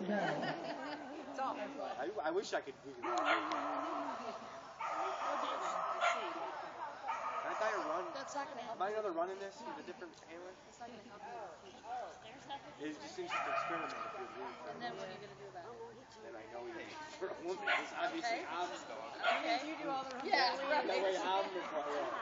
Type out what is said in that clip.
It's all. I, I wish I could do that. Can I buy a run? That's not gonna help. Buy another run in this with a different handler? That's not gonna help you. It just seems to experiment if you're really And then what are you gonna do about it? Then I know he's for a woman. Because obviously Okay. I'm, Okay. You do all the Yeah, that way. I'm the problem. Yeah, I'm the problem.